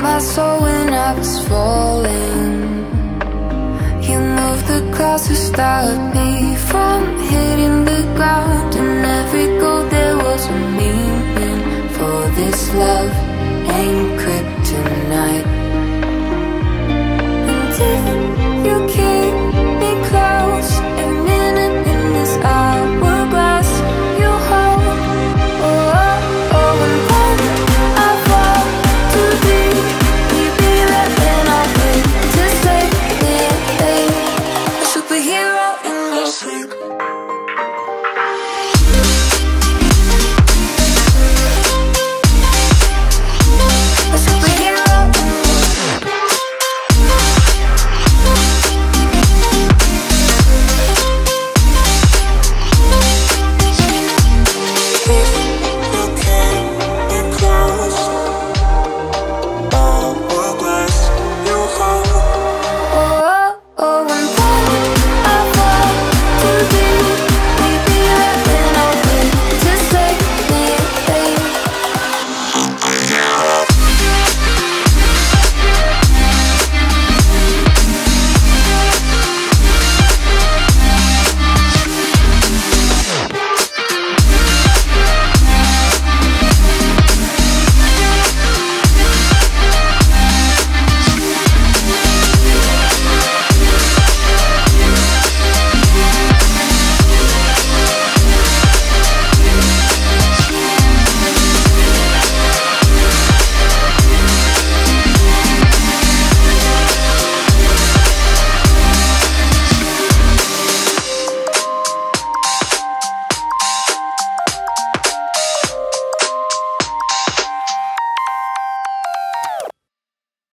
my soul when I was falling. You moved the clouds to stop me from hitting the ground And every goal there was a meaning for this love. Ain't kryptonite